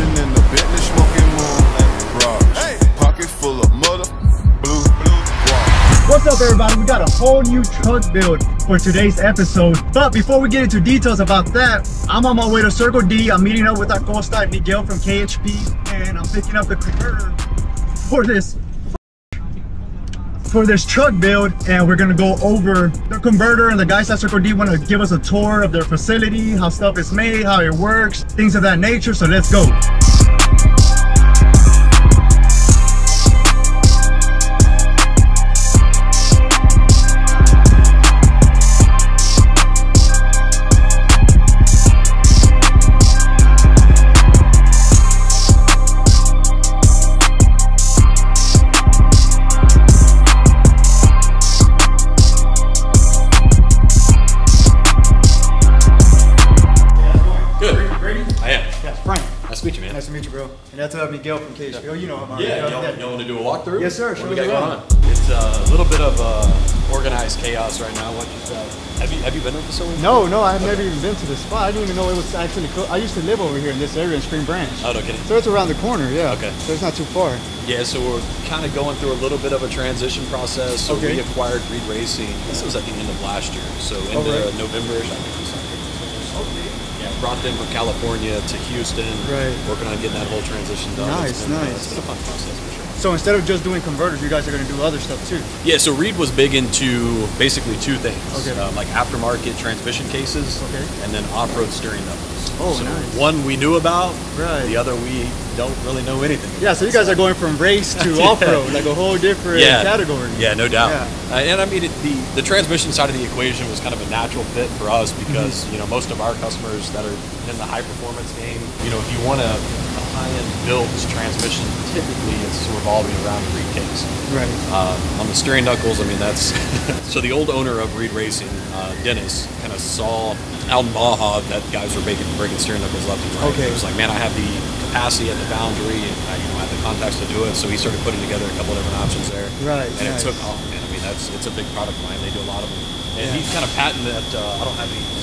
Sitting in the Bentley smoking moon. Raj. Pocket full of mother. Blue. Blue. Raj. What's up everybody? We got a whole new truck build for today's episode. But before we get into details about that, I'm on my way to Circle D. I'm meeting up with our co-star Miguel from KHP and I'm picking up the converter for this for this truck build and we're gonna go over the converter and the guys at Circle D want to give us a tour of their facility, how stuff is made, how it works, things of that nature. So let's go. That's uh, Miguel from KHP. Oh, you know him already. Yeah, y'all, y'all want to do a walkthrough? Yes, sir. What do we got around. going on? It's uh, a little bit of uh, organized chaos right now. What you said. Have you have you been to the facility? No, no, I've never even been to this spot. I didn't even know it was actually close. I used to live over here in this area in Spring Branch. Oh, no kidding. So it's around the corner, yeah. Okay. So it's not too far. Yeah, so we're kind of going through a little bit of a transition process. So Okay. we acquired Reid Racing. This was at the end of last year. So in Oh, the right. November-ish, I think we signed it. Yeah, brought them from California to Houston. Right. Working on getting that whole transition done. Nice, It's been, uh, nice. it's been a fun process for sure. So instead of just doing converters, you guys are going to do other stuff too. Yeah, so Reid was big into basically two things. Okay. Um, like aftermarket transmission cases Okay. and then off-road steering knuckles. Oh, so nice. One we knew about, Right. the other we don't really know anything Yeah, so you guys are going from race to Yeah. off-road, like a whole different yeah. category. Yeah, no doubt. Yeah. Uh, and I mean, it, the the transmission side of the equation was kind of a natural fit for us because Mm-hmm. you know most of our customers that are in the high performance game, you know, if you want a, a high end built transmission, typically it's revolving around Reid case. Right. Uh, on the steering knuckles, I mean that's so the old owner of Reid Racing, uh, Dennis, kind of saw out in Baja that guys were breaking, breaking steering knuckles left and right. Okay. He was like, man, I have the capacity at the foundry, and I, you know, I have the contacts to do it. So he started putting together a couple different options there. Right, And nice. it took off, man. I mean, that's it's a big product line. They do a lot of them. And Yeah. he's kind of patented that. Uh, I don't have any sitting out here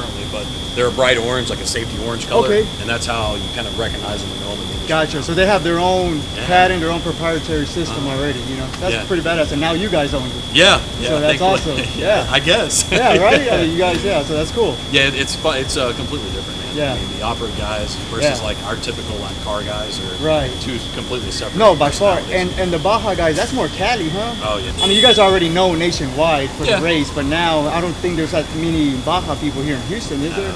currently, but they're a bright orange, like a safety orange color. Okay. And that's how you kind of recognize them and know them. in the industry. Gotcha. So they have their own Yeah. patent, their own proprietary system Uh-huh. already. You know, that's Yeah. pretty badass. And now you guys own it. Yeah, yeah. So that's thankfully. awesome. Yeah. I guess. Yeah, right. I mean, you guys, yeah. So that's cool. Yeah, it's it's uh, completely different, man. Yeah. I mean, the off-road guys versus Yeah. like our typical like car guys are Right. two completely separate. No, by far. And and the Baja guys, that's more Cali, huh? oh yeah. I mean, you guys already know nationwide for Yeah. the race, but now I don't think there's that many Baja people here in Houston, is Uh, there?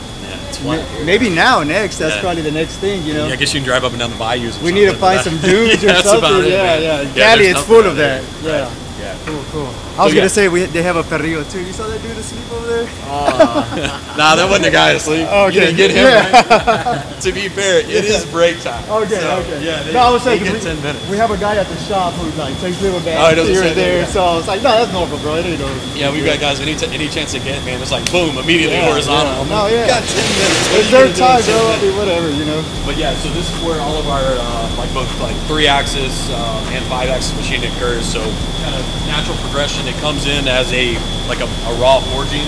Yeah, it's Ma- flat. Maybe now, next. That's Yeah. probably the next thing, you know. Yeah, I guess you can drive up and down the bayous. We need to find some dunes yeah, or that's something. about it, yeah, man. yeah. Yeah, Cali, it's full of that. Right. Yeah. Cool, cool. I was So, gonna yeah. say we they have a perrillo too. You saw that dude asleep over there? Nah, that wasn't the guy asleep. Okay. You didn't get him. Yeah. right? to be fair, it is break time. Okay, So, okay. Yeah, they, no, I was saying get we, ten minutes. we have a guy at the shop who like takes little Oh, bags doesn't here and there. that, yeah. So I was like, no, that's normal, bro. It ain't normal. Yeah, we've got guys. Any t- any chance they get, man, it's like boom, immediately Yeah, horizontal. yeah. No, yeah. You got ten minutes. What It's their gonna do in time, bro. I mean, whatever, you know. But yeah, so this is where all of our uh, like both like three axis uh, and five axis machining occurs. So kind of natural progression. It comes in as a like a, a raw forging.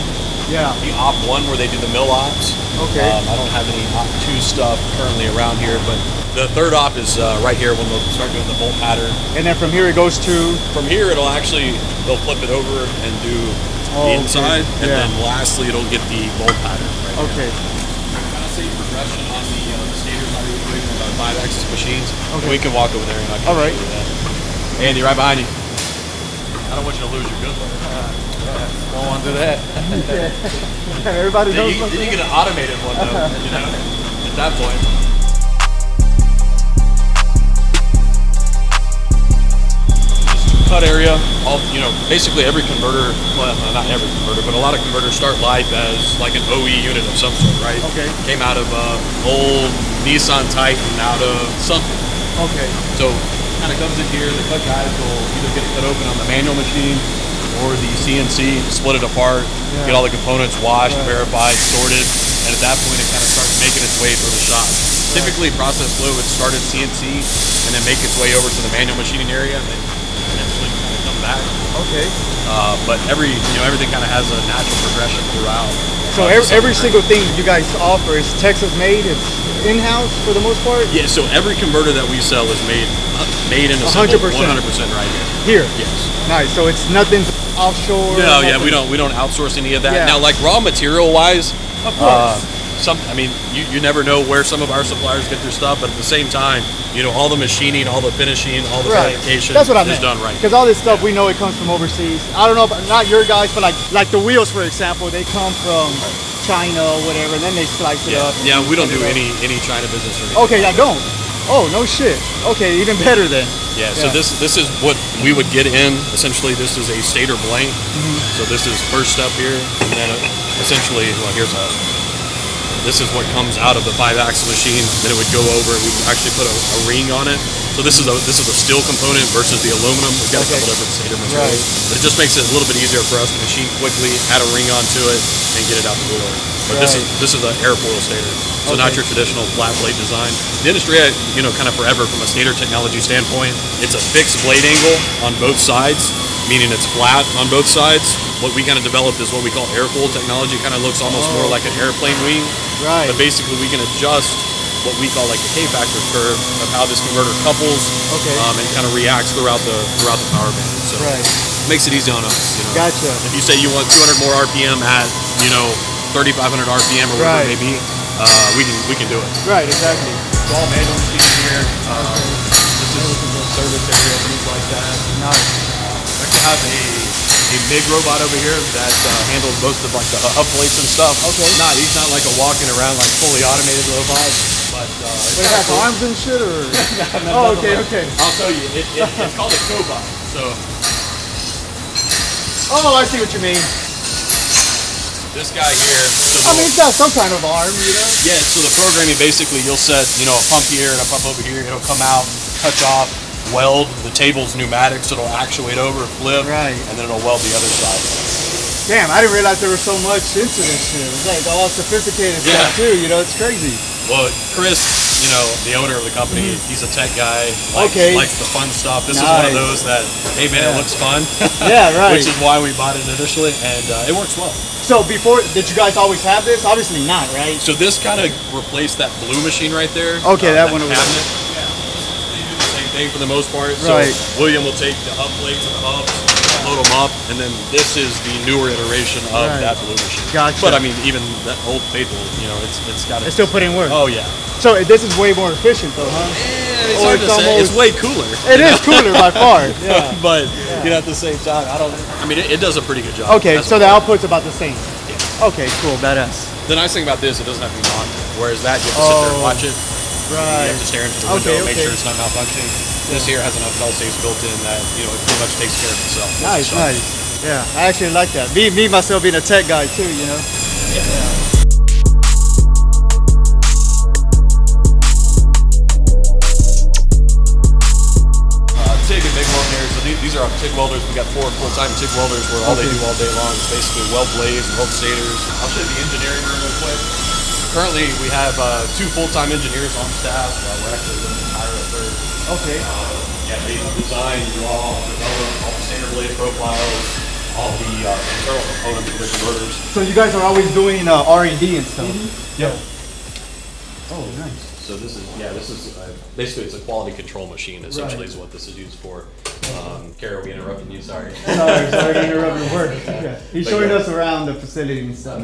Yeah. The op one where they do the mill ops. Okay. Um, I don't have any op two stuff currently around here, but the third op is uh, right here when they'll start doing the bolt pattern. And then from here it goes to From here, it'll actually they'll flip it over and do Oh, the okay. inside, and Yeah. then lastly it'll get the bolt pattern. Right okay. kind of see progression on the, uh, the standard side the equation with our five axis machines. Okay. We can walk over there and I can All right. Andy, right behind you. I don't want you to lose your good one. Don't want to do that. Everybody Then knows. you, then you get an automated one though, you know, at that point. Cut area, all you know, basically every converter, well, not every converter, but a lot of converters start life as like an OE unit of some sort, right? Okay. Came out of uh, old Nissan Titan, out of something. Okay. So kind of comes in here. The cut guys will either get it cut open on the manual machine or the CNC, split it apart, Yeah. get all the components washed, Right. verified, sorted, and at that point it kind of starts making its way through the shop. Typically, process flow would start at CNC and then make its way over to the manual machining area and then eventually kind of come back. Okay. Uh, but every you know everything kind of has a natural progression throughout. So every, every single thing you guys offer is Texas made. It's in house for the most part. Yeah, so every converter that we sell is made uh, made and assembled 100%. 100% right here. Here. Yes. Nice. So it's nothing offshore. No, yeah, we don't we don't outsource any of that. Yeah. Now, like raw material wise, Of course. Some I mean, you, you never know where some of our suppliers get their stuff, but at the same time, you know, all the machining, all the finishing, all the Right. fabrication That's what I is meant. done right. Because all this stuff we know it comes from overseas. I don't know, about, not your guys, but like like the wheels, for example, they come from China or whatever, and then they slice it Yeah, up. and yeah, we don't do any any China business or anything. Okay, I don't. Oh no shit. Okay, even better then. Yeah, so this this is what we would get in. Essentially, this is a stator blank. Mm-hmm. So this is first up here, and then uh, essentially, well, here's a. This is what comes out of the five-axle machine. Then it would go over. and We actually put a, a ring on it. So this is a this is a steel component versus the aluminum. We've got Okay. a couple different stator materials, Right. but it just makes it a little bit easier for us to machine quickly, add a ring onto it, and get it out the door. But this is Right. this is an airfoil stator, so not your traditional flat blade design. The industry, you know, kind of forever from a stator technology standpoint, it's a fixed blade angle on both sides, meaning it's flat on both sides. What we kind of developed is what we call airfoil technology. Kind of looks almost more like an airplane wing, Right. but basically we can adjust what we call like the K-factor curve of how this converter couples Okay. um, and kind of reacts throughout the throughout the power band. So Right. it makes it easy on us. You know? Gotcha. If you say you want 200 more RPM at you know 3,500 RPM or whatever Right. it may be, uh, we can we can do it. Right. Exactly. It's all manual machines here. Um, this is the service area, things like that. Nice. We have a, a MIG robot over here that uh, handles most of like the hub plates and stuff. Okay. Not he's not like a walking around like fully automated robot, but uh, it has cool. arms and shit, or? No, oh, okay, no. okay. I'll tell you, it, it, it's called a cobot. So Oh, I see what you mean. this guy here. So I mean, it's got some kind of arm, you know. Yeah, so the programming basically you'll set, you know, a pump here and a pump over here. It'll come out, touch off, weld. The table's pneumatic, so it'll actuate over, flip, Right. and then it'll weld the other side. Damn, I didn't realize there was so much into this shit. It's like all sophisticated Yeah. stuff too. You know, it's crazy. Well, Chris, you know, the owner of the company, he's a tech guy. Likes. Okay. likes the fun stuff. This is one of those that, hey man, it looks fun. Yeah, right. Which is why we bought it initially, and uh, it works well. So before, did you guys always have this? Obviously not, right? So this kind of replaced that blue machine right there. Okay, that one over cabinet. Yeah. They do the same thing for the most part. Right. So William will take the hub plates and the hubs, load them up, and then this is the newer iteration of Right. that blue machine. Gotcha. But I mean, even that old faithful, you know, it's it's got It's still putting work. Oh yeah. So this is way more efficient, though, huh? And it's hard it's to say. It's way cooler. It is cooler by far. Yeah. but you know, at the same time, I don't. I mean, it, it does a pretty good job. Okay, That's so the output's about the same. Okay, cool, badass. the nice thing about this, it doesn't have to be on. Whereas that, you have to sit there and Oh. watch it. You Right. have to stare into the window, Okay, make okay. sure it's not malfunctioning. This here has enough fail safes built in that you know it pretty much takes care of itself. Nice, nice. Yeah, I actually like that. Me, me myself being a tech guy too, you know. Yeah. Uh, TIG and MIG weld here. So these, these are our TIG welders. We got four full-time TIG welders where all they do all day long is basically weld blades, weld stators. I'll show you the engineering room real quick. Currently, we have uh, two full-time engineers on staff. Uh, we're actually going to hire a third. Okay. Uh, yeah, they design, draw, develop all the standard blade profiles, all the uh, internal components of the converters. So you guys are always doing uh, R and D and stuff. Yeah. Oh, nice. So this is, yeah, this is, uh, basically it's a quality control machine essentially Right. is what this is used for. Um, Kara, we interrupted you, sorry. Sorry, sorry to interrupt your work. Yeah. He's But showing yeah. us around the facility and stuff.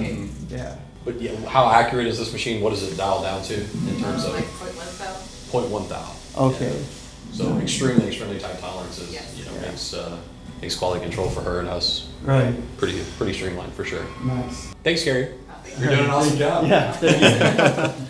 Yeah. But yeah, how accurate is this machine? What does it dial down to in terms of Like point one thou? point one thou? Okay. So extremely, extremely tight tolerances, Yes. you know, makes, uh, makes quality control for her and us Right. pretty, pretty streamlined for sure. Nice. Thanks, Gary. You're doing an awesome job. Yeah.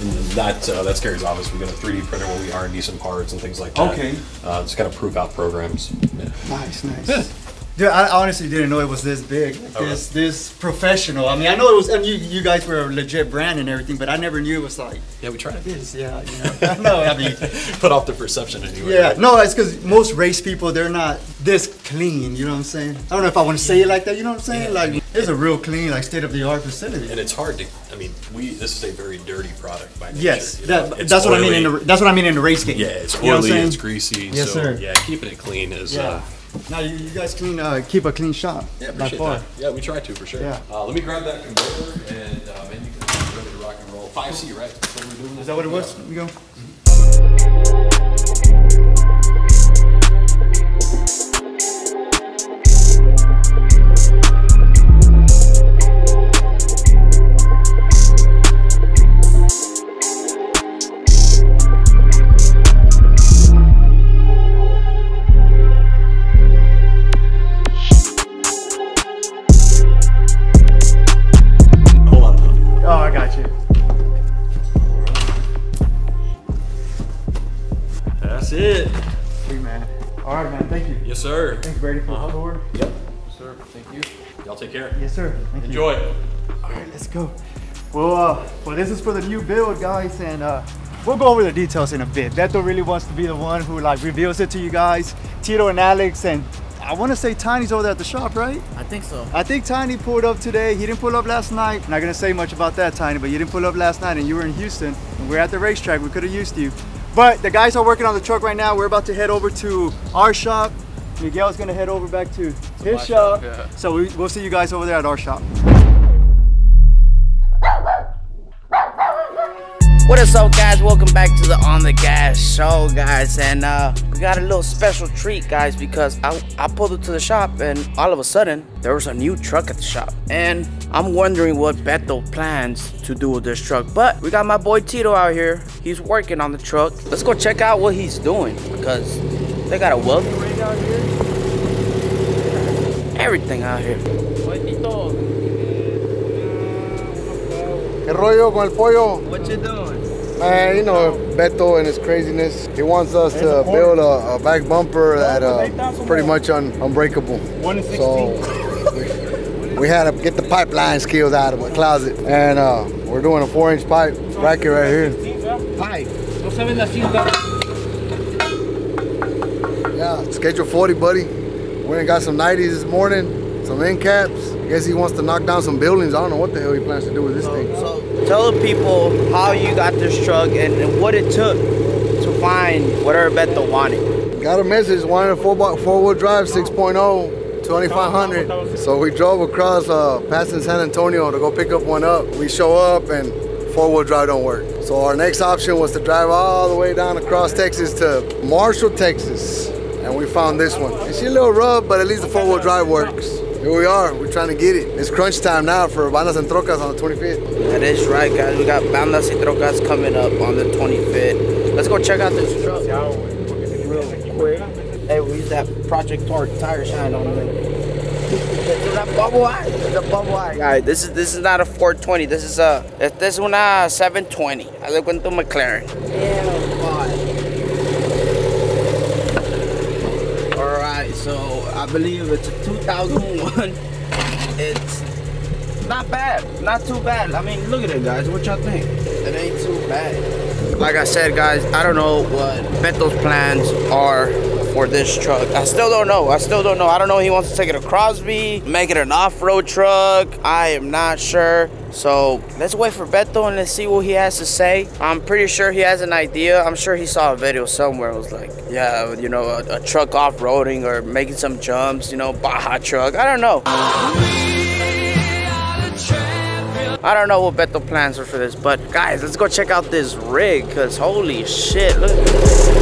And that, uh, that's Gary's office. We've got a 3D printer where we R&D some parts and things like that. Okay. Uh, just kind of prove out programs. Yeah. Nice, nice. Dude, I honestly didn't know it was this big, Oh, this this professional. I mean, I know it was, and you, you guys were a legit brand and everything, but I never knew it was like Yeah, we try to this. Yeah, you know. no, I mean, put off the perception anyway. yeah, right? no, it's because most race people they're not this clean. You know what I'm saying? I don't know if I want to say it like that. You know what I'm saying? Like it's a real clean, like state of the art facility. And it's hard to, I mean, we, this is a very dirty product by nature. Yes, you know? that, It's that's what I mean in the that's what I mean in the race game. Yeah, it's You know oily, saying? it's greasy. Yes, so, sir. Yeah, keeping it clean is, Yeah. uh, Now you, you guys clean, uh, keep a clean shop. Yeah, appreciate that. Yeah, we try to for sure. Yeah. Uh, let me grab that converter and uh, man, you can ready to rock and roll. 5C, right? That's what we're doing. Is that what it was? Let me go. Hold this is for the new build, guys, and uh, we'll go over the details in a bit. Beto really wants to be the one who like reveals it to you guys. Tito and Alex, and I want to say Tiny's over there at the shop, right? I think so. I think Tiny pulled up today. He didn't pull up last night. Not gonna say much about that, Tiny, but you didn't pull up last night, and you were in Houston. And we're at the racetrack. We could have used you, but the guys are working on the truck right now. We're about to head over to our shop. Miguel's gonna head over back to his shop. shop, yeah. So we, we'll see you guys over there at our shop. What is up, guys? Welcome back to the On the Gas show, guys. And uh, we got a little special treat, guys, because I, I pulled up to the shop and all of a sudden there was a new truck at the shop. And I'm wondering what Beto plans to do with this truck. But we got my boy Tito out here. He's working on the truck. Let's go check out what he's doing because they got a welding rig out here. Everything out here. ¿Qué rollo con el pollo? What you doing? Man, you know, Beto and his craziness. He wants us to build a, a back bumper that uh, pretty much un, unbreakable. So we, had to get the pipeline skills out of the closet. And uh, we're doing a four inch pipe bracket right here. Pipe. Yeah, schedule 40, buddy. We ain't got some 90s this morning, some end caps. I guess he wants to knock down some buildings. I don't know what the hell he plans to do with this thing. Tell the people how you got this truck and, and what it took to find whatever Beto wanted. Got a message, wanted a four, four wheel drive 6.0, 2500. So we drove across uh, passing San Antonio to go pick up one up. We show up and four wheel drive don't work. So our next option was to drive all the way down across Texas to Marshall, Texas. And we found this one. It's a little rough, but at least the four wheel drive works. Here we are, we're trying to get it. It's crunch time now for Bandas and Trocas on the 25th. That is right, guys. We got Bandas y Trocas coming up on the 25th. Let's go check out this truck real quick. Hey, we use that Project Torque tire shine on there. It's that bubble eye. It's a bubble eye. Guys, this is this is not a 420. This is a this is una 720. I look into McLaren. Yeah, All right, so I believe it's a 2001. It's not bad, not too bad. I mean, look at it, guys. What y'all think? It ain't too bad. Like I said, guys, I don't know what Beto's plans are for this truck. I still don't know. I still don't know. I don't know. He wants to take it to Crosby, make it an off-road truck. I am not sure. So let's wait for Beto and let's see what he has to say. I'm pretty sure he has an idea. I'm sure he saw a video somewhere. It was like, yeah, you know, a, a truck off-roading or making some jumps, you know, Baja truck. I don't know. I don't know what Beto plans are for this, but guys, let's go check out this rig, cause holy shit, look.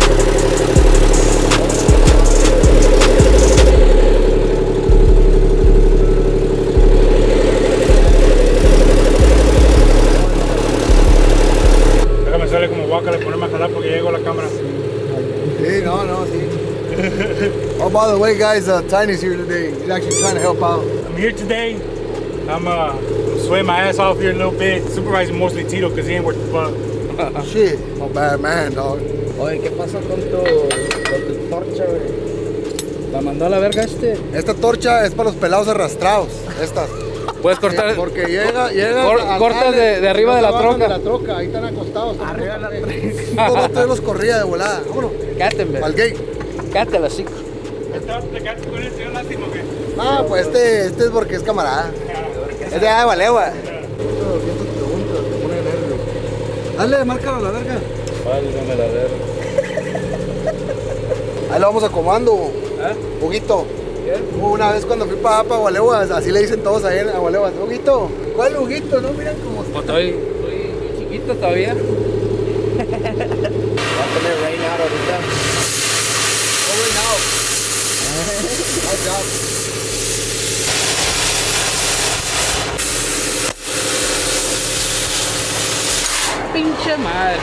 By the way, guys, uh, Tiny's here today. He's actually trying to help out. I'm here today. I'm uh, I'm sweating my ass off here a little bit, supervising mostly Tito because he ain't worth the fuck. Shit, I'm a bad man, dog. Oye, ¿qué pasó con tu, con tu torcha, güey? ¿La mandó a la verga este? Esta torcha es para los pelados arrastrados. Estas. Puedes cortar. Porque llega, llega. Cor- cortas de- de arriba de la troca. de la troca, ahí están acostados. Arriba de la Todos ustedes los corría de volada. Vámonos. Cállate, Al hombre. gate. Cállate la chico. ¿Estabas peleando con el señor o qué? Ah, pues este, este es porque es camarada. Es de agua, legua. Dale, márcalo a la verga. Válgame la verga. Ahí lo vamos a comando. Huguito. Una vez cuando fui para para Gualeguas, así le dicen todos ahí en Gualeguas. Huguito. ¿Cuál Huguito? No, miran cómo Como estoy, estoy chiquito todavía. Let it rain out ahorita. Pinche madre.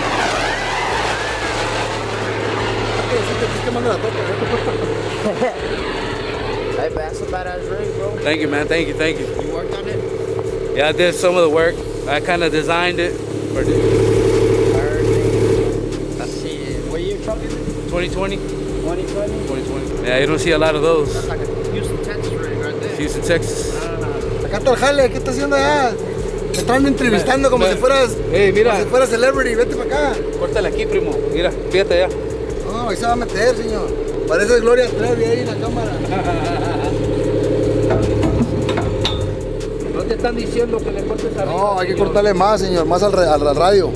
Hey, but that's a badass rig, bro. Thank you, man. Thank you, thank you. You worked on it? Yeah, I did some of the work. I kind of designed it for Let's see. What year truck is it? 2020. 2020? 2020. Yeah, you don't see a lot of those. Houston, Texas. Acá está el jale, ¿qué está haciendo allá? Te están entrevistando como si fueras, Hey, mira. como si fueras celebrity, vete para acá. Córtale aquí, primo. Mira, fíjate allá. No, ahí se va a meter, señor. Parece Gloria Trevi ahí en la cámara. No te están diciendo que le cortes arriba. No, hay que señor. cortarle más, señor, más al, ra- al- al radio.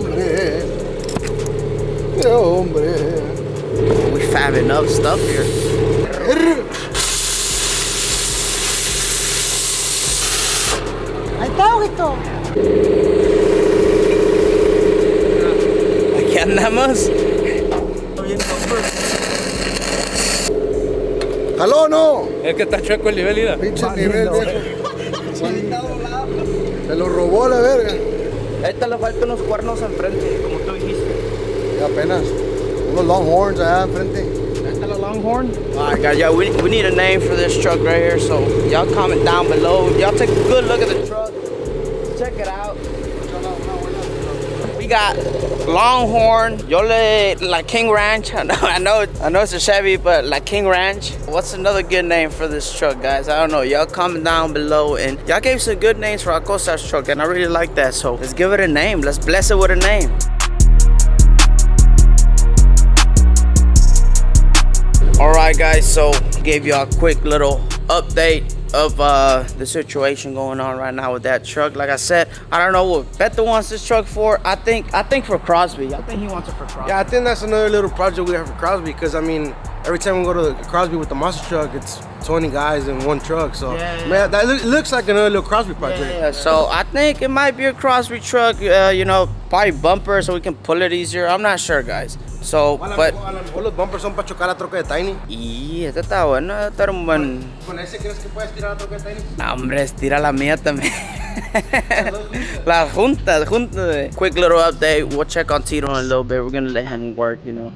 Hombre. Qué hombre. eh. We fabbing up stuff here. Ojito. Aquí andamos. ¿Jaló o no? Es que está chueco el nivel, mira. Pinche nivel, viejo. Se lo robó la verga. Esta le faltan unos cuernos enfrente, como tú dijiste. Y apenas. Unos longhorns allá enfrente. Esta la Longhorn? Alright guys, yeah, we, we need a name for this truck right here, so y'all comment down below. Y'all take a good look at the got Longhorn, Yole La King Ranch. I know, I know, I know it's a Chevy, but La King Ranch. What's another good name for this truck, guys? I don't know. Y'all comment down below, and y'all gave some good names for our Costas truck, and I really like that. So let's give it a name. Let's bless it with a name. All right, guys. So gave you a quick little update of uh, the situation going on right now with that truck. Like I said, I don't know what Beto wants this truck for. I think I think for Crosby. I think he wants it for Crosby. Yeah, I think that's another little project we have for Crosby because I mean, every time we go to Crosby with the monster truck, it's 20 guys in one truck. So Yeah. man, that loo- looks like another little Crosby project. Yeah, so I think it might be a Crosby truck. Uh, you know, probably bumper so we can pull it easier. I'm not sure, guys. So, A but a lo mejor los bumpers son para chocar la troca de Tiny. y este está bueno, este era un buen. ¿Con ese crees que puedes tirar la troca de Tiny? No, hombre, estira la mía también. Las juntas, juntas. Quick little update. We'll check on Tito in a little bit. We're gonna let him work, you know.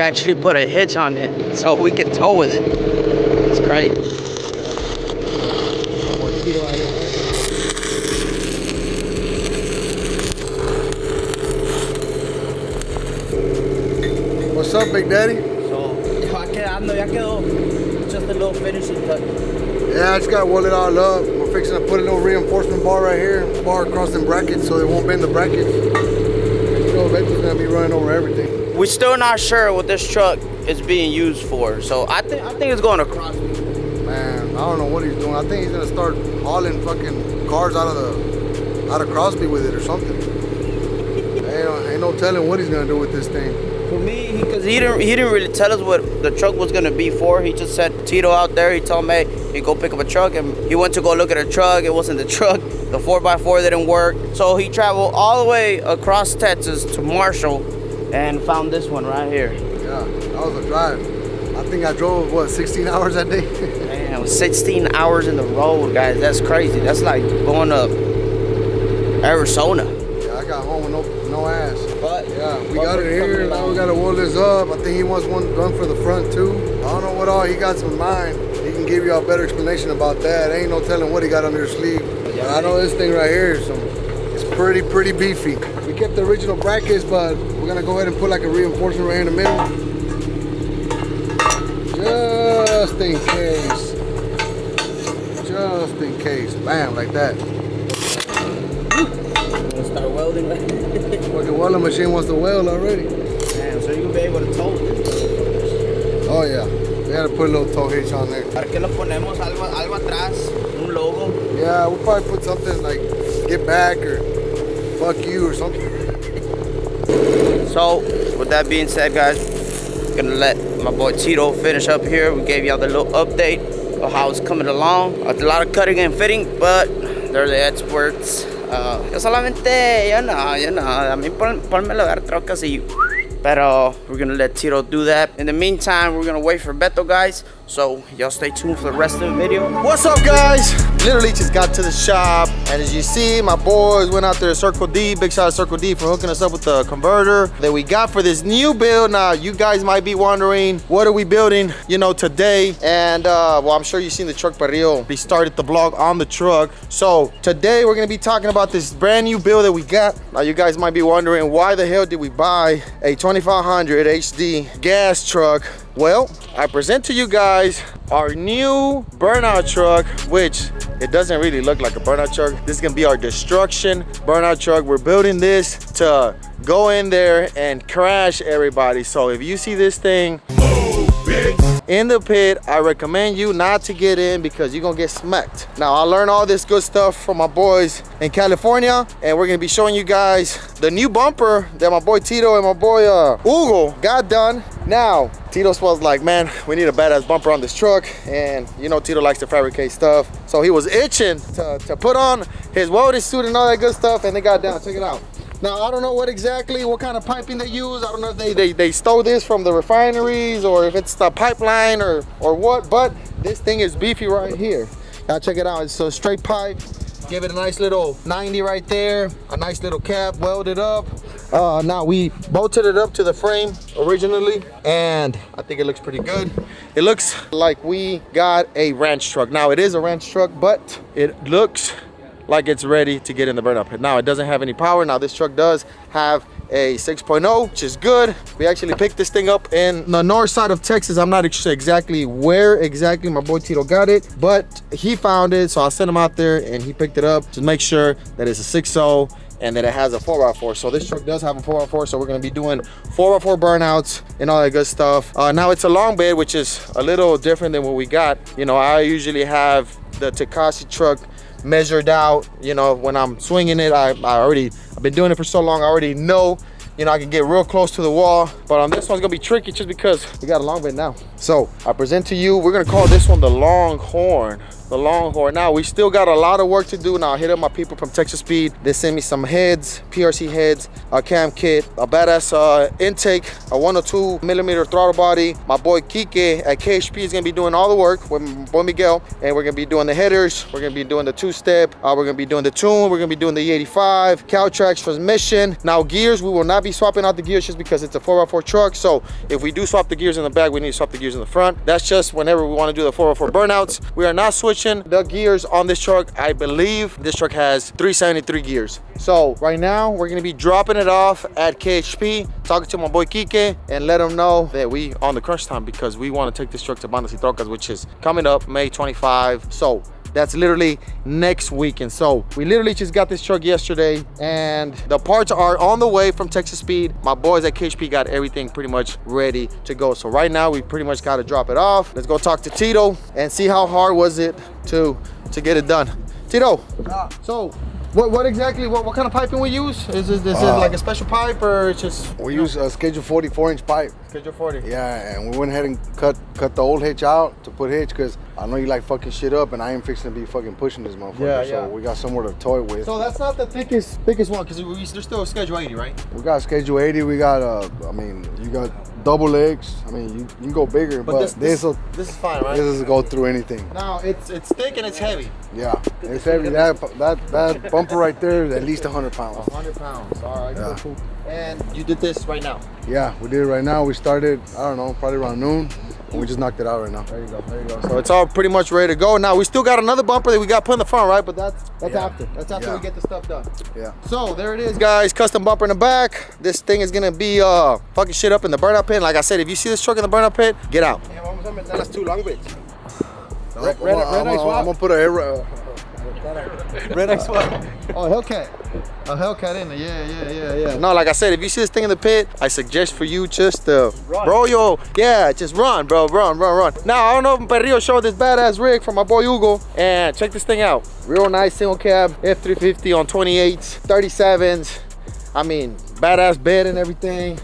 We actually put a hitch on it so we can tow with it. It's great. What's up, Big Daddy? So, ya quedando, ya quedó. Just a little finishing touch. Yeah, I just gotta weld it all up. We're fixing to put a little reinforcement bar right here, bar across them brackets so they won't bend the brackets. You know, Vector's gonna be running over everything. We're still not sure what this truck is being used for. So I think I think it's going to across. Man, I don't know what he's doing. I think he's gonna start hauling fucking cars out of the out of Crosby with it or something. ain't, no, ain't no telling what he's gonna do with this thing. For me, because he didn't he didn't really tell us what the truck was gonna be for. He just said Tito out there. He told me he go pick up a truck, and he went to go look at a truck. It wasn't the truck. The 4x4 didn't work. So he traveled all the way across Texas to Marshall, and found this one right here. Yeah, that was a drive. I think I drove what 16 hours that day. Man, 16 hours in the road, guys. That's crazy. That's like going up Arizona. yeah, I got home with no no ass. But Yeah, we got it here. Now we gotta roll this up. I think he wants one done for the front too. I don't know what all he got in mind. He can give you a better explanation about that. Ain't no telling what he got under his sleeve. But I know this thing right here is some, it's pretty, pretty beefy. We kept the original brackets, but we're gonna go ahead and put like a reinforcement right in the middle. Just in case. Just in case. Bam, like that. Gonna Start welding. welding. Fucking welding machine wants to weld already. Damn, so you can be able to tow this. Oh yeah. We gotta put a little tow hitch on there. ¿Para qué lo ponemos algo, algo atrás? Un logo. Yeah, we'll probably put something like get back or fuck you or something. So, with that being said, guys, gonna let my boy Tito finish up here. We gave y'all the little update of how it's coming along. A lot of cutting and fitting, but they're the experts. Uh, yo solamente, you no, you know, a mí pon, ponmelo dar trocas y Pero we're gonna let Tito do that. In the meantime, we're gonna wait for Beto, guys. So y'all stay tuned for the rest of the video. What's up, guys? Literally just got to the shop, and as you see, my boys went out there Circle D. Big shout out to Circle D for hooking us up with the converter that we got for this new build. Now, you guys might be wondering, what are we building, you know, today? And, uh, well, I'm sure you've seen the truck barrio. We started the vlog on the truck. So, today we're gonna be talking about this brand new build that we got. Now, you guys might be wondering, why the hell did we buy a 2500 HD gas truck well, I present to you guys our new burnout truck, which it doesn't really look like a burnout truck. This is gonna be our destruction burnout truck. We're building this to go in there and crash everybody. So if you see this thing in the pit, I recommend you not to get in because you're gonna get smacked. Now, I learned all this good stuff from my boys in California, and we're gonna be showing you guys the new bumper that my boy Tito and my boy uh, Hugo got done. Now, Tito was like, man, we need a badass bumper on this truck. And you know, Tito likes to fabricate stuff. So he was itching to, to put on his welding suit and all that good stuff, and they got down, check it out. Now, I don't know what exactly, what kind of piping they use. I don't know if they, they, they stole this from the refineries or if it's the pipeline or, or what, but this thing is beefy right here. Now check it out, it's a straight pipe. Give it a nice little 90 right there, a nice little cap, welded up. Uh, now we bolted it up to the frame originally and I think it looks pretty good. It looks like we got a ranch truck. Now it is a ranch truck, but it looks like it's ready to get in the burnout pit. Now it doesn't have any power. Now this truck does have a 6.0, which is good. We actually picked this thing up in the north side of Texas. I'm not sure exactly where exactly my boy Tito got it, but he found it. So I sent him out there and he picked it up to make sure that it's a 6.0 and that it has a 4x4 so this truck does have a 4x4 so we're going to be doing 4x4 burnouts and all that good stuff uh, now it's a long bed which is a little different than what we got you know i usually have the Takashi truck measured out you know when i'm swinging it i, I already i've been doing it for so long i already know you know i can get real close to the wall. But on this one's gonna be tricky just because we got a long bed now. So i present to you we're gonna call this one the longhorn the longhorn. Now we still got a lot of work to do. Now I hit up my people from texas speed. They sent me some heads prc heads a cam kit a badass uh, intake a 102 millimeter throttle body. My boy kike at khp is gonna be doing all the work with my boy miguel. And we're gonna be doing the headers. We're gonna be doing the two-step. Uh, we're gonna be doing the tune. We're gonna be doing the e85 Caltrax transmission now gears we will not be swapping out the gears just because it's a 4x4 truck. So if we do swap the gears in the back we need to swap the gears in the front. That's just whenever we want to do the 4x4 burnouts. We are not switching the gears on this truck i believe this truck has 373 gears. So right now we're gonna be dropping it off at khp talking to my boy kike and let him know that we on the crunch time because we want to take this truck to bandas y trocas which is coming up may 25 so that's literally next weekend. So we literally just got this truck yesterday and the parts are on the way from texas speed. My boys at khp got everything pretty much ready to go. So right now we pretty much got to drop it off. Let's go talk to tito and see how hard was it to to get it done. Tito. Ah. So what, what exactly what, what kind of piping we use is, this is Uh, it like a special pipe or it's just We use a schedule 44 inch pipe. schedule 40 Yeah, and we went ahead and cut cut the old hitch out to put hitch because I know you like fucking shit up and I ain't fixing to be fucking pushing this motherfucker. Yeah, yeah. so we got somewhere to toy with. so that's not the thickest thickest one because there's still a schedule 80 right we got schedule 80, we got uh I mean you got double legs. I mean you, you can go bigger, but, this this will this is fine right this is go through anything. Now it's it's thick and it's heavy. Yeah. It's heavy. That that that bumper right there is at least hundred pounds. 100 pounds. All right, Yeah. cool. And you did this right now. Yeah, we did it right now. We started, I don't know, probably around noon. And we just knocked it out right now. There you go. There you go. So it's all pretty much ready to go. Now we still got another bumper that we got put in the front, right? But that's that's Yeah. after. That's after we get the stuff done. Yeah. So there it is, guys. Custom bumper in the back. This thing is gonna be uh fucking shit up in the burnout pit. Like I said, if you see this truck in the burnout pit, get out. Yeah, vamos a meter las two long bits. I'm, gonna- I'm, gonna- I'm gonna put a air, uh, Red X what? Oh, Hellcat. A Hellcat in there. Yeah, yeah, yeah, yeah. No, like I said, if you see this thing in the pit, I suggest for you just to bro, yo, yeah, just run, bro, run, run, run. Now I don't know if Perrillo showed this badass rig from my boy Hugo, and check this thing out. Real nice single cab F350 on 28s, 37s. I mean, badass bed and everything.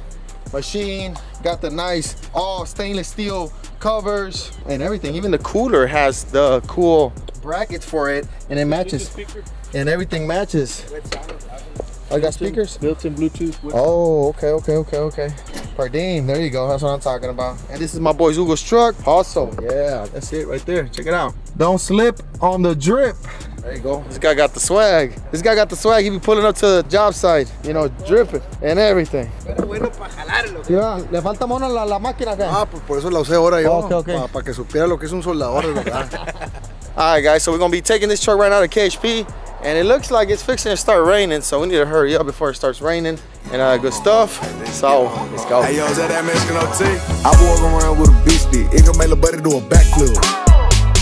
Machine, got the nice all stainless steel covers and everything. Even the cooler has the cool brackets for it and it matches and everything matches. I got speakers? Built-in Bluetooth. Oh, okay, okay, okay, okay. Pardim, there you go. That's what I'm talking about. And this is my boy Hugo's truck. Also, yeah, that's it right there. Check it out. Don't slip on the drip. There you go. This guy got the swag. This guy got the swag. He be pulling up to the job site, you know, dripping and everything. Yeah, le falta mano la, la máquina acá. Ah, pues por eso la usé ahora yo. Ok, ok. Para que supiera lo que es un soldador de verdad. All right, guys, so we're gonna be taking this truck right out of KHP, and it looks like it's fixing to start raining, so we need to hurry up before it starts raining, and uh, good stuff. So let's go. Hey, yo, is that that Mexican OT? I walk around with a beach stick. It can make a buddy do a backflip.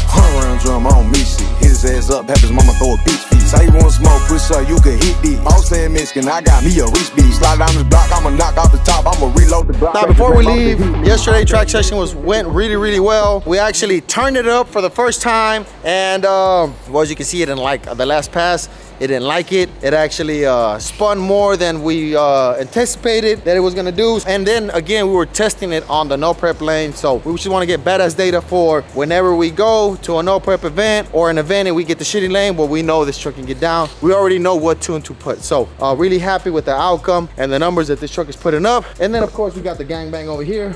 Hundred round drum on me shit. His ass up, have his mama throw a bitch feet. Say you want smoke, push up, you can hit these. Boss saying Mexican, I got me a reach beat. Slide down this block, I'ma knock off the top, I'ma reload the block. Now, before we leave, yesterday track session was went really, really well. We actually turned it up for the first time, and um, well, as you can see, it in like the last pass. It didn't like it. It actually uh, spun more than we uh, anticipated that it was gonna do. And then again, we were testing it on the no prep lane. So we just wanna get badass data for whenever we go to a no prep event or an event and we get the shitty lane where we know this truck can get down. We already know what tune to put. So uh, really happy with the outcome and the numbers that this truck is putting up. And then of course we got the gangbang over here.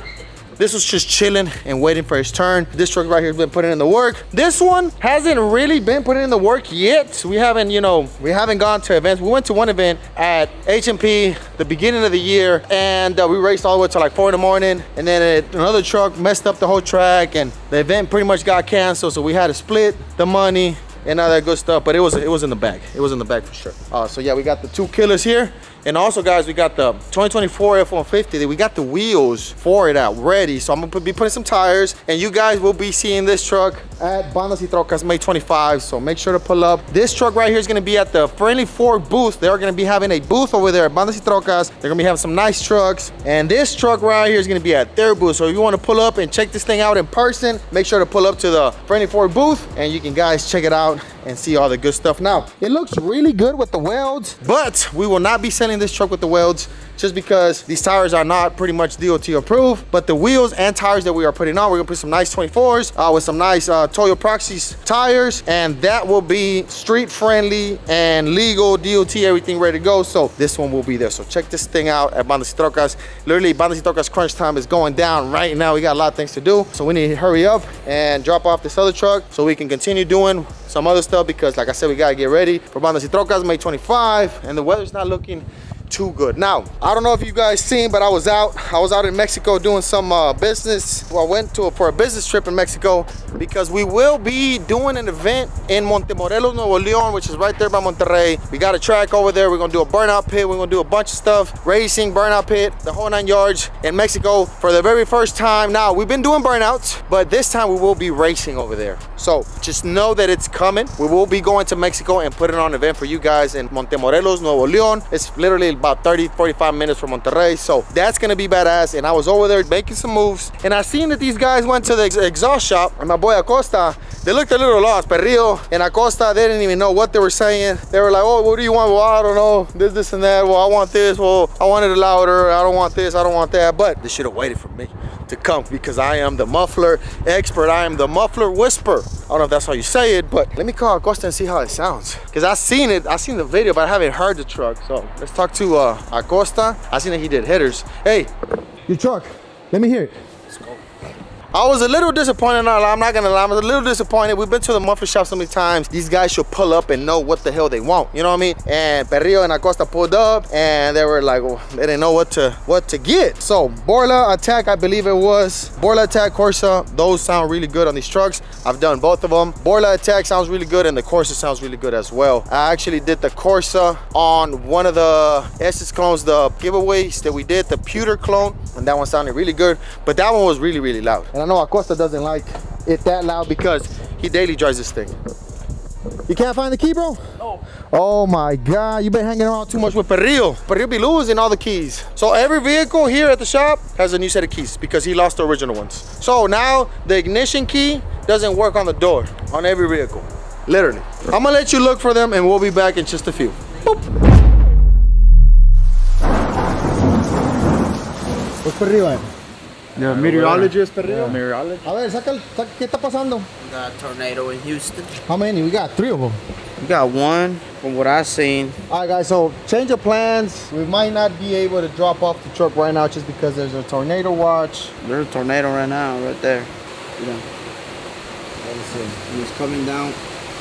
This was just chilling and waiting for his turn. This truck right here has been putting in the work. This one hasn't really been putting in the work yet. We haven't, you know, we haven't gone to events. We went to one event at H&P the beginning of the year and uh, we raced all the way to like four in the morning and then it, another truck messed up the whole track and the event pretty much got canceled. So we had to split the money and all that good stuff. But it was it was in the bag. It was in the bag for sure. Uh, so yeah, we got the two killers here. And also, guys, we got the 2024 F-150. We got the wheels for it out ready. So I'm gonna be putting some tires, and you guys will be seeing this truck at Bandas y Trocas May 25. So make sure to pull up. This truck right here is gonna be at the Friendly Ford booth. They're gonna be having a booth over there at Bandas y Trocas. They're gonna be having some nice trucks, and this truck right here is gonna be at their booth. So if you want to pull up and check this thing out in person, make sure to pull up to the Friendly Ford booth, and you can guys check it out and see all the good stuff. Now, it looks really good with the welds, but we will not be selling this truck with the welds just because these tires are not pretty much DOT approved, but the wheels and tires that we are putting on, we're gonna put some nice 24s uh, with some nice uh, Toyo Proxes tires, and that will be street friendly and legal, DOT, everything ready to go. So this one will be there. So check this thing out at Bandas y Trocas. Literally, Bandas y Trocas crunch time is going down right now. We got a lot of things to do. So we need to hurry up and drop off this other truck so we can continue doing some other stuff because like I said, we gotta get ready for Bandas y Trocas May 25 and the weather's not looking too good. Now, I don't know if you guys seen, but I was out. I was out in Mexico doing some uh, business. Well, I went to a, for a business trip in Mexico because we will be doing an event in Montemorelos, Nuevo Leon, which is right there by Monterrey. We got a track over there. We're gonna do a burnout pit. We're gonna do a bunch of stuff, racing, burnout pit, the whole nine yards in Mexico for the very first time. Now, we've been doing burnouts, but this time we will be racing over there. So just know that it's coming. We will be going to Mexico and putting on an event for you guys in Montemorelos, Nuevo Leon. It's literally about 30, 45 minutes from Monterrey. So that's gonna be badass. And I was over there making some moves. And I seen that these guys went to the ex exhaust shop and my boy Acosta, they looked a little lost. Perrillo and Acosta, they didn't even know what they were saying. They were like, oh, what do you want? Well, I don't know. This, this, and that. Well, I want this. Well, I want it louder. I don't want this. I don't want that. But they should have waited for me to come because I am the muffler expert. I am the muffler whisper. I don't know if that's how you say it, but let me call Acosta and see how it sounds. Because I seen it, I seen the video, but I haven't heard the truck. So let's talk to uh, Acosta. I seen that he did headers. Hey, your truck, let me hear it. I was a little disappointed, I'm not gonna lie, I was a little disappointed. We've been to the muffler shop so many times. These guys should pull up and know what the hell they want, you know what I mean? And Perrillo and Acosta pulled up and they were like, well, they didn't know what to what to get. So Borla ATAK, I believe it was. Borla ATAK Corsa, those sound really good on these trucks. I've done both of them. Borla ATAK sounds really good and the Corsa sounds really good as well. I actually did the Corsa on one of the Estes clones, the giveaways that we did, the pewter clone, and that one sounded really good, but that one was really, really loud. And I know Acosta doesn't like it that loud because he daily drives this thing. You can't find the key, bro? No. Oh my God, you've been hanging around too much with Perrillo. Perrillo be losing all the keys. So every vehicle here at the shop has a new set of keys because he lost the original ones. So now the ignition key doesn't work on the door on every vehicle. Literally. I'm gonna let you look for them and we'll be back in just a few. Boop. What's Perrillo at? The meteorologist, Perrillo. Meteorologist. A ver, saca, el- saca, ¿qué está pasando? Got a tornado in Houston. How many? We got three of them. We got one from what I've seen. All right, guys, so change of plans. We might not be able to drop off the truck right now just because there's a tornado watch. There's a tornado right now, right there. You know. Let me see. And it's coming down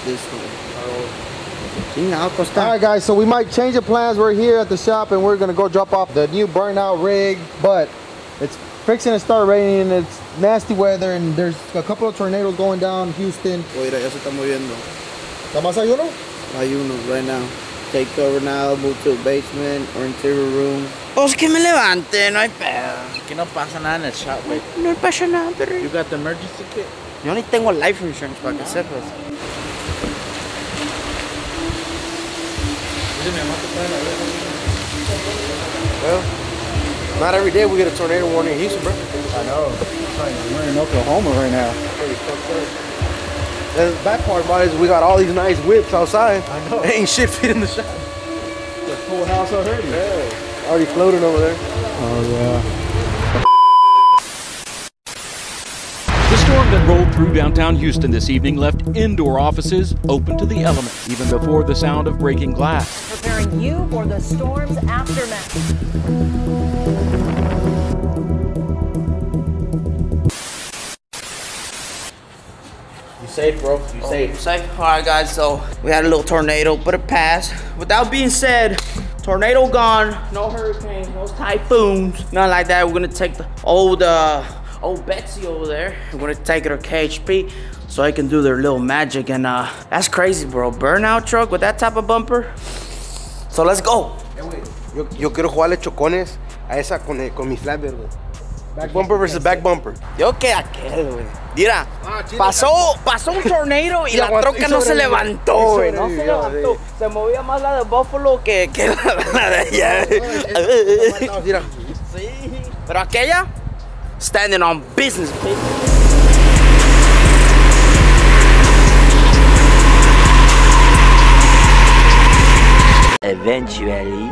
this way. Oh. Sí, now, All Costa. guys, so we might change the plans. We're here at the shop and we're gonna go drop off the new burnout rig, but it's fixing to start raining. It's nasty weather and there's a couple of tornadoes going down Houston. Mira, ya se está moviendo. ¿Está más hay uno? Hay uno right now. Take cover now, move to the basement or interior room. Pues que me levante, no hay pedo. Que no pasa nada en el shop, güey. No pasa nada, perro. You got the emergency kit? Yo ni tengo life insurance para que sepas. Well, not every day we get a tornado warning in Houston, bro. I know. We're in Oklahoma right now. The bad part about it is we got all these nice whips outside. I know. Ain't shit fit in the shop. The full house already. Yeah. Already floating over there. Oh yeah. The storm that rolled through downtown Houston this evening left indoor offices open to the elements, even before the sound of breaking glass. preparing you for the storm's aftermath. Safe, bro. You safe. Safe. All right, guys. So we had a little tornado, but it passed. With that being said, tornado gone. No hurricanes, no typhoons, nothing like that. We're gonna take the old, uh, old Betsy over there. We're gonna take her to KHP so I can do their little magic. And uh, that's crazy, bro. Burnout truck with that type of bumper. So let's go. Yo, yo quiero jugarle chocones a esa con, eh, con mi flatbed, güey. Back bumper versus back bumper. Yo que aquel, güey. Mira, pasó, pasó un tornado y Y la aguantó- troca y no se levantó, güey. No se levantó. Se movía más la de Buffalo que, que la, la de allá. Mira, Sí. Pero aquella, standing on business, baby. Eventually.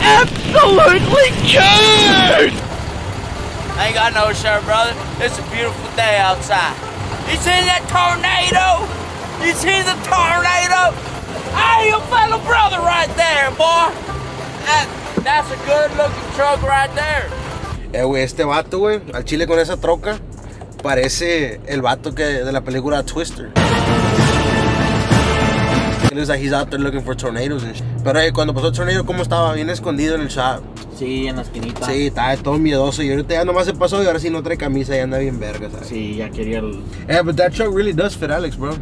Absolutely cured! I ain't got no shirt, brother. It's a beautiful day outside. You seen that tornado? You seen the tornado? Hey, your fellow brother right there, boy. That, that's a good looking truck right there. Eh, güey, este vato, güey, al chile con esa troca, parece el vato que de la película Twister. It looks like he's out there looking for tornadoes and shit. Pero eh, cuando pasó el tornado, ¿cómo estaba? Bien escondido en el shop. Sí, en la esquinita. Sí, estaba todo miedoso y ahorita ya nomás se pasó y ahora sí no trae camisa y anda bien verga, ¿sabes? Sí, ya quería el... Eh, but that truck really does fit Alex, bro.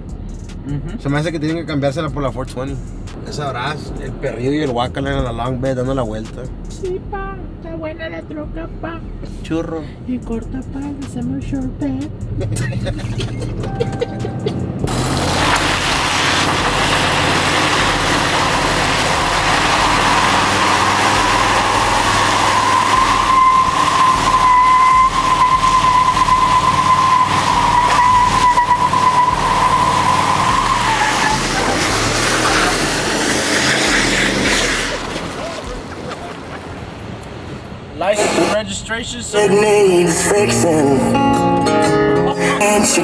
Se me hace que tienen que cambiársela por la 420. Esa brás, el perrillo y el guacala en la long bed dando la vuelta. Sí, pa, está buena la troca, pa. Churro. Y corta, pa, hacemos short bed. And registration, sir. needs fixing. And she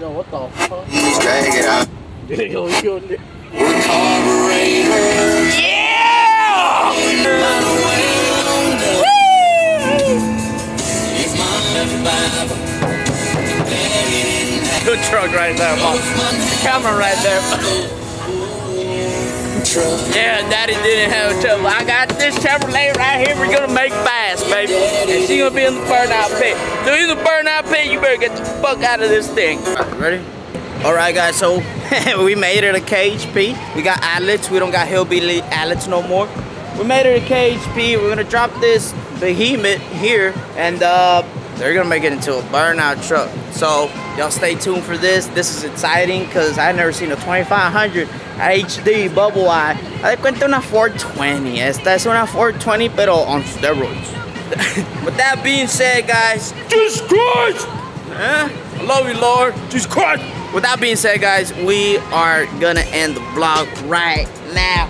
Yo, what the fuck? drag it out. Yo, yo, yo. Good truck right there, boss. Camera right there. Truck. Yeah, Daddy didn't have a trouble. I got this Chevrolet right here. We're gonna make fast, baby. And she gonna be in the burnout pit. So in the burnout pit, you better get the fuck out of this thing. Ready? All right, guys. So we made it a KHP. We got outlets. We don't got hillbilly outlets no more. We made it a KHP. We're gonna drop this behemoth here, and uh, they're gonna make it into a burnout truck. So y'all stay tuned for this. This is exciting because I've never seen a 2500 HD bubble eye. I cuenta una 420. Esta es una 420 pero on steroids. With that being said, guys, Jesus Christ! Eh? I love you, Lord. Jesus Christ! With that being said, guys, we are gonna end the vlog right now.